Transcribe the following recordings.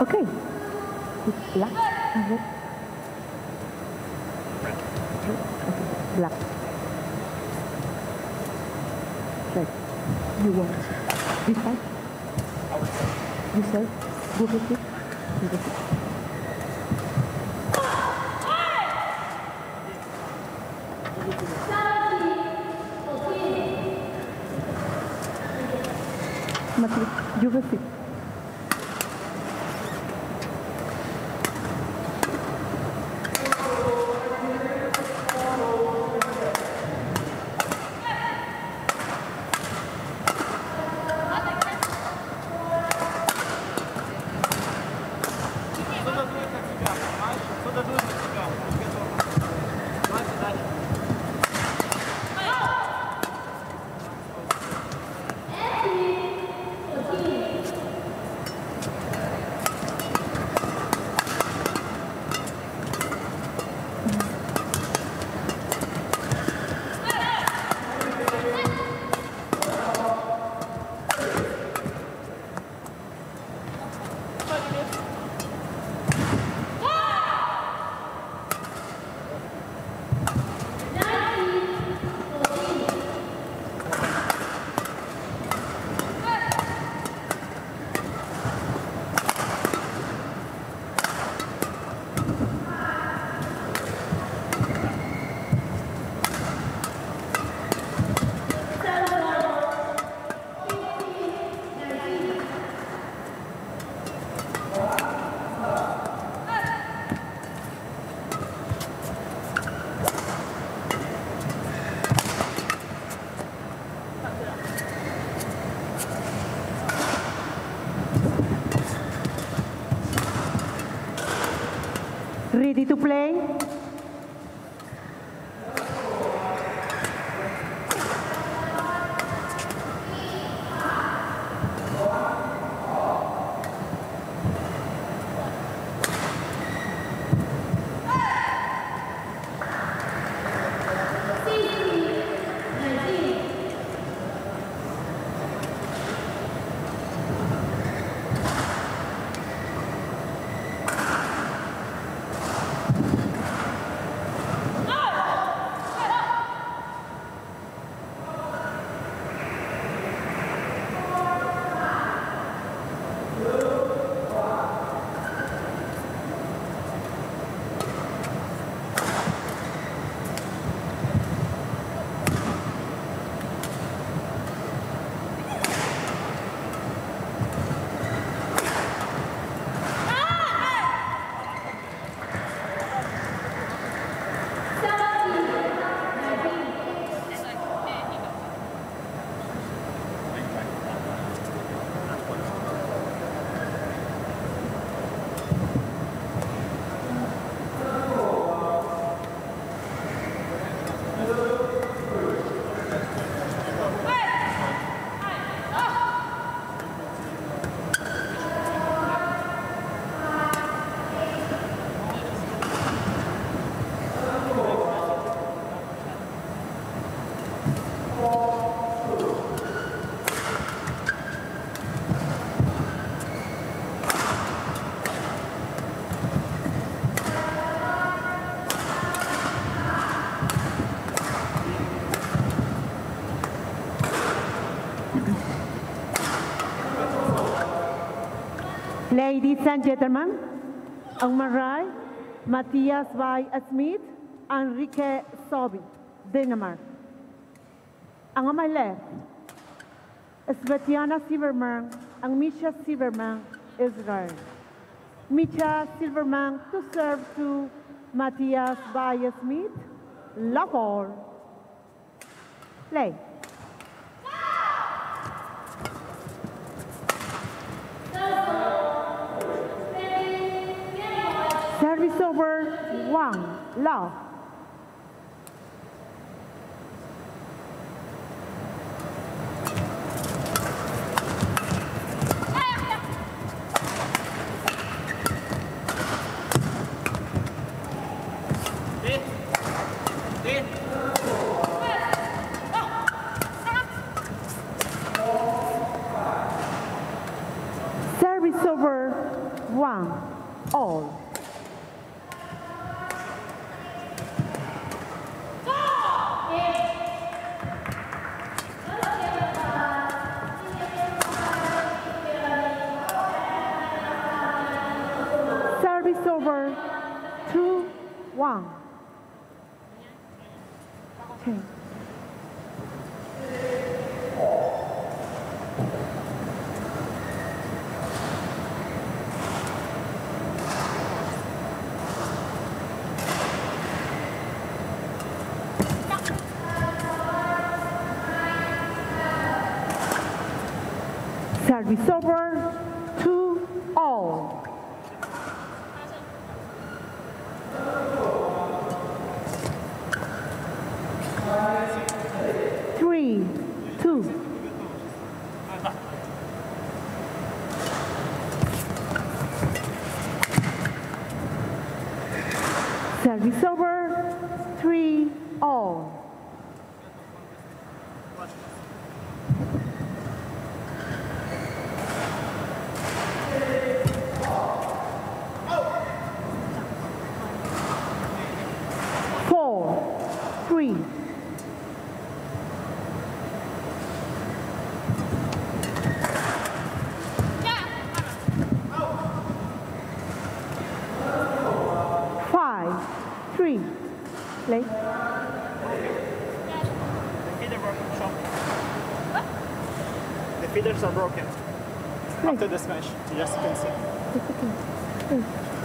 Okay. Black. and red. Okay. You want this side? This side? Go with it. Go with it. To play? Ladies and gentlemen, right, Matthias by Smith, Enrique Søby, Denmark. And on my left, Svetlana Zilberman and Misha Zilberman, Israel. Misha Zilberman to serve to Matthias by Smith, all. Play. Service over one, love. I'd be sober to the smash, just you can see.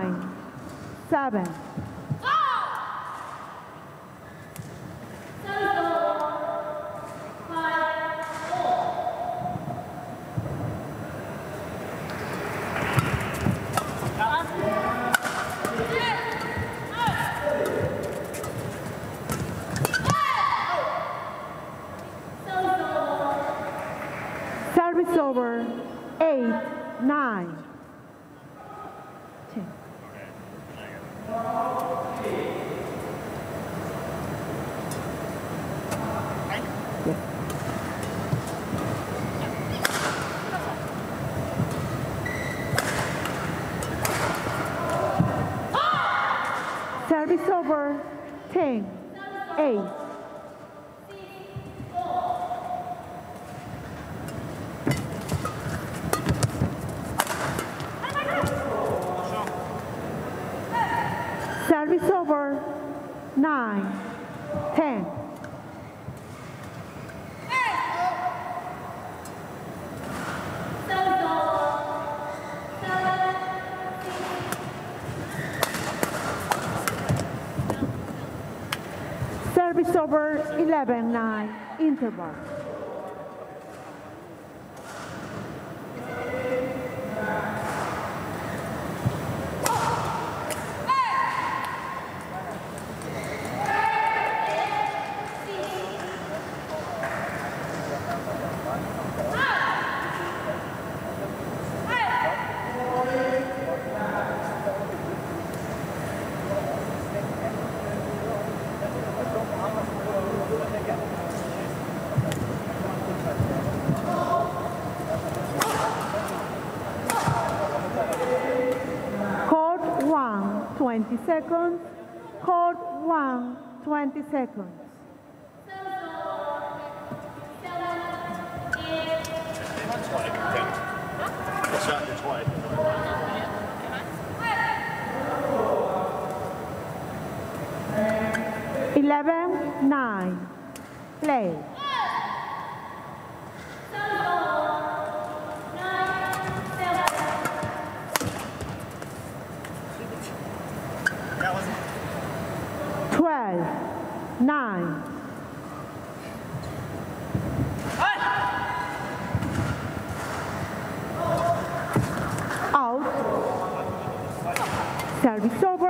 Nine, seven. Over 11, 9, interval. Seconds. Code 1, 20 seconds. Eleven, nine. Play. Nine. Out. Service over.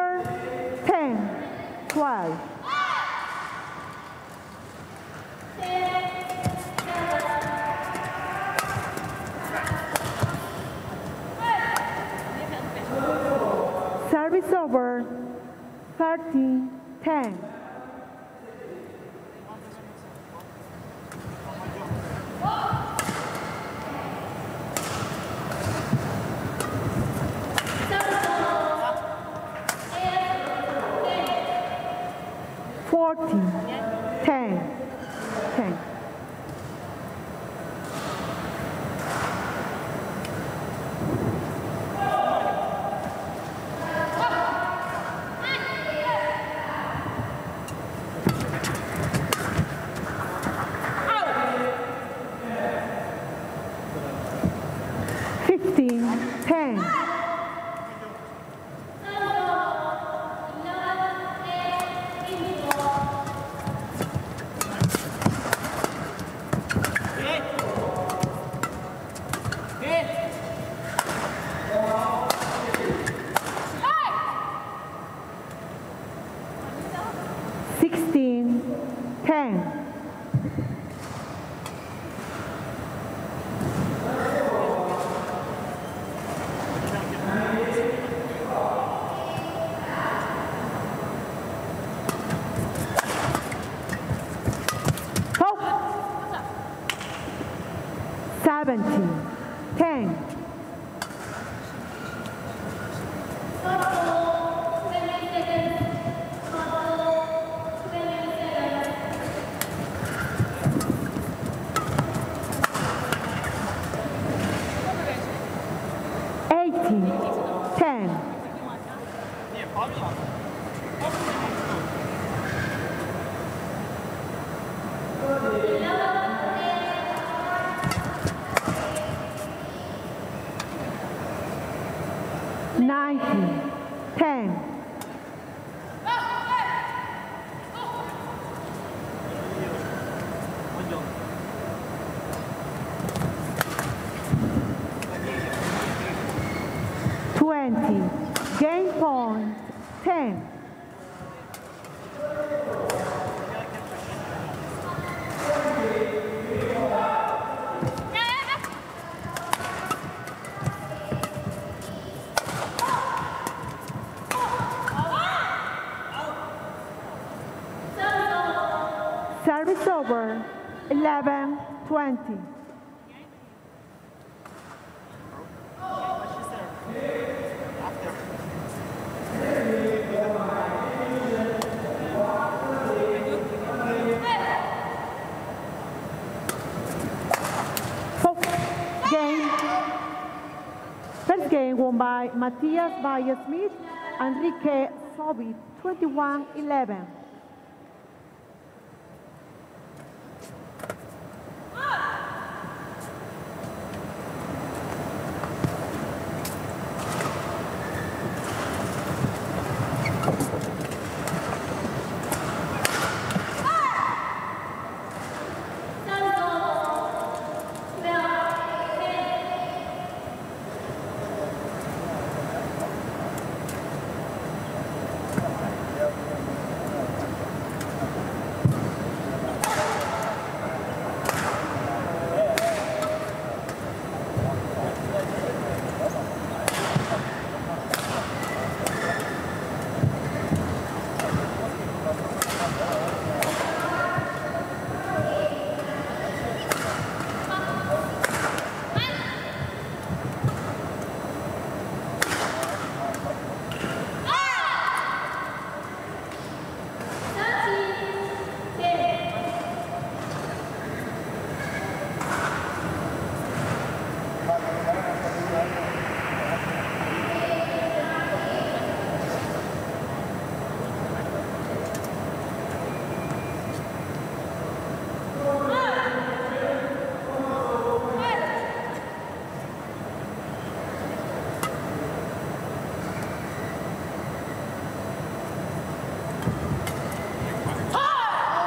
40. 问题。20. Game point 10. Service over, 11, 20. Matthias Bayer Smith, Enrique Søby, 21 11.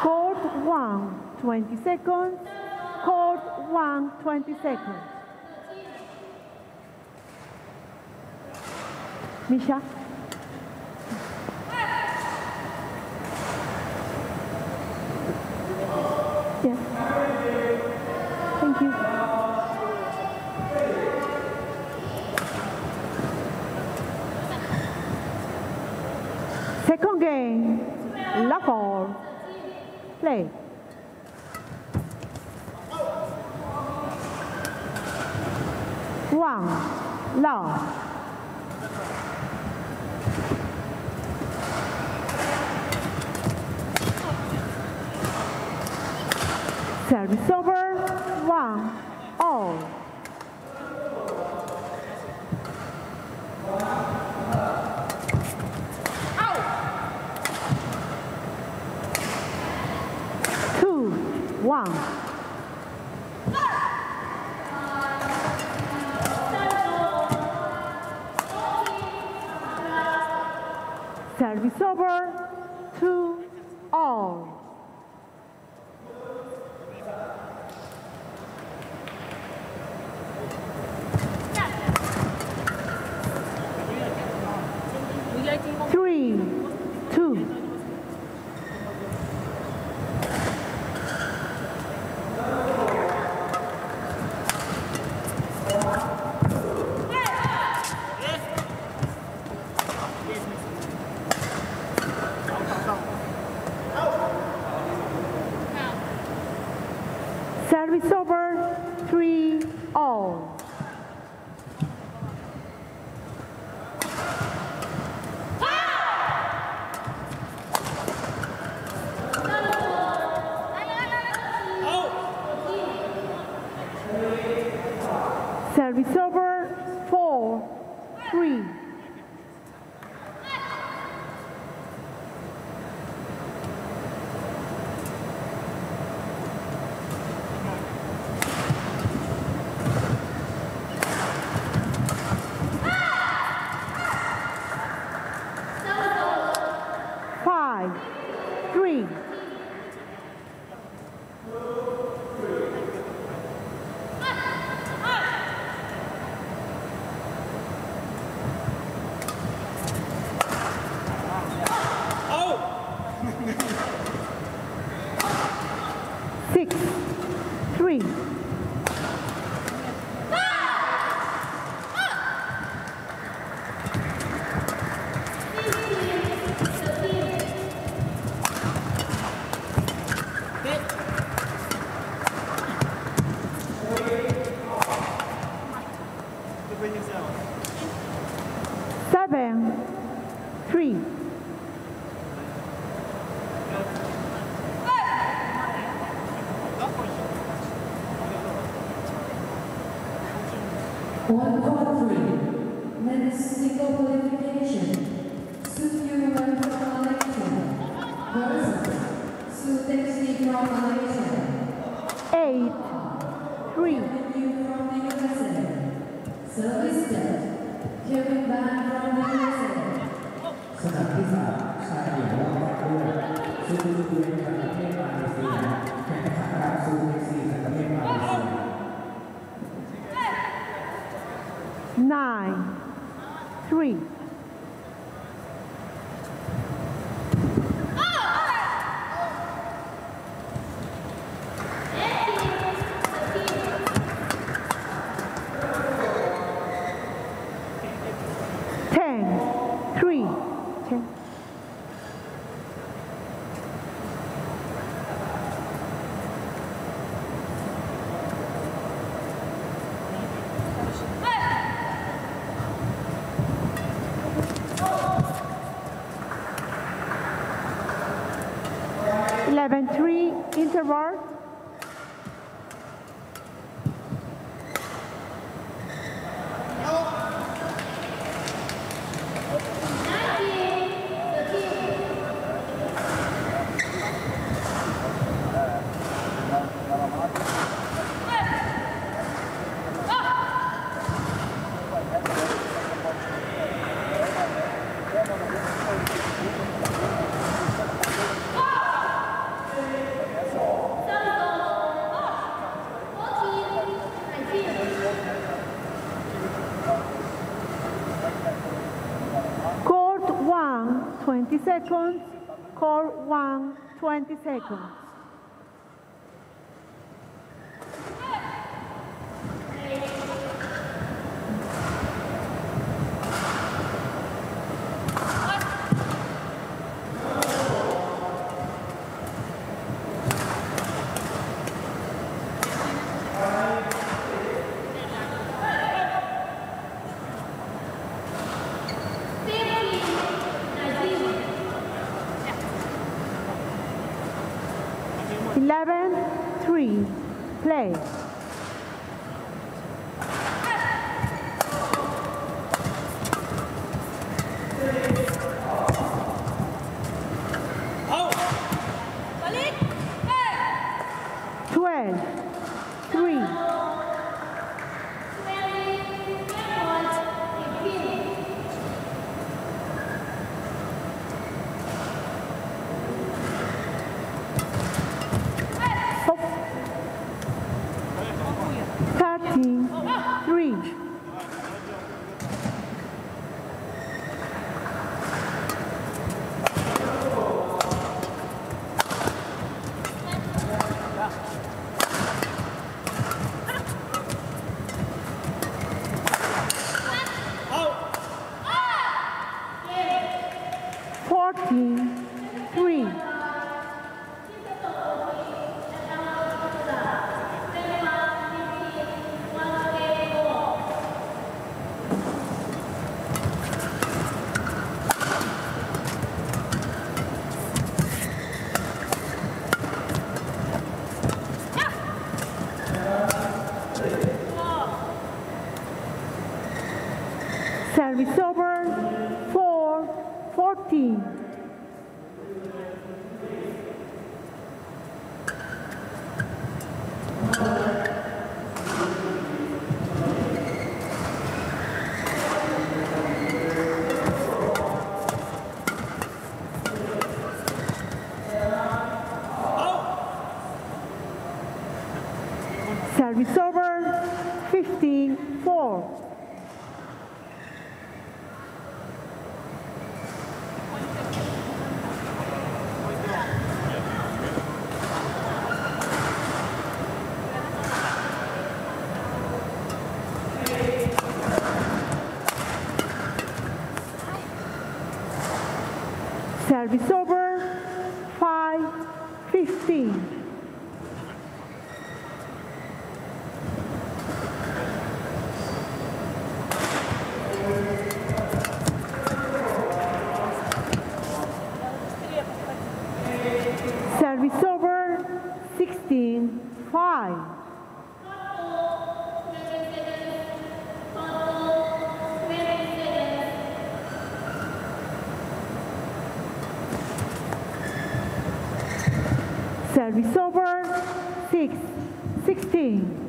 Court 1, 20 seconds. Court 1, 20 seconds. Misha? Thank you. Second game, Lahore. Play. One, love. Service over, one, all. Two, one. Service over, 7-3 interval. seconds, one twenty one, 20 seconds. three. parti. Service Service over. 5 15. Service over. 16 5. Service over. 6 16.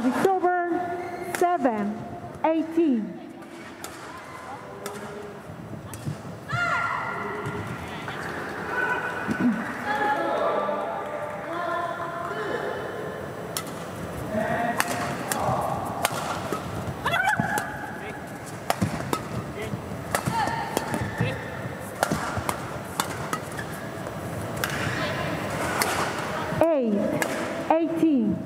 Service over, seven, eighteen. Eight, eighteen.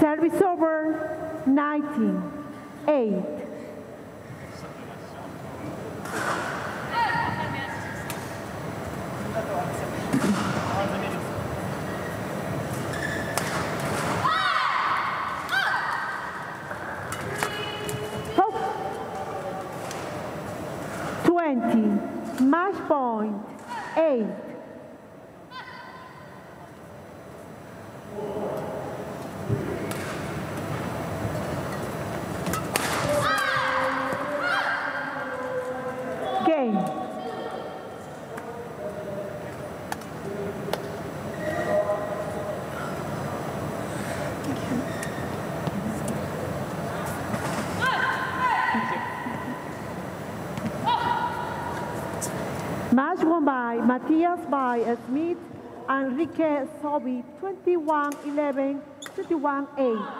Service over, 19, 8. Hop. 20, match point, 8. Game. Match won by Matthias by Smith and Rikke Søby 21-11, 21-8.